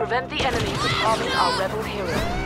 Prevent the enemy from harming our rebel hero.